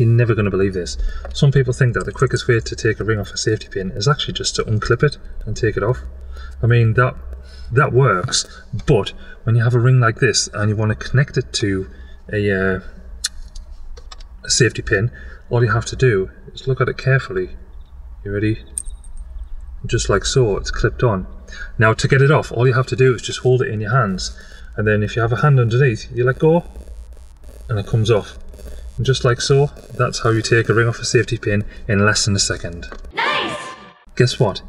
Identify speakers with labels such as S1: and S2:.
S1: You're never going to believe this. Some people think that the quickest way to take a ring off a safety pin is actually just to unclip it and take it off. I mean, that that works, but when you have a ring like this and you want to connect it to a, uh, a safety pin, all you have to do is look at it carefully. You ready? Just like so, it's clipped on. Now to get it off, all you have to do is just hold it in your hands, and then if you have a hand underneath, you let go, and it comes off. And just like so, that's how you take a ring off a safety pin in less than a second.
S2: Nice!
S1: Guess what?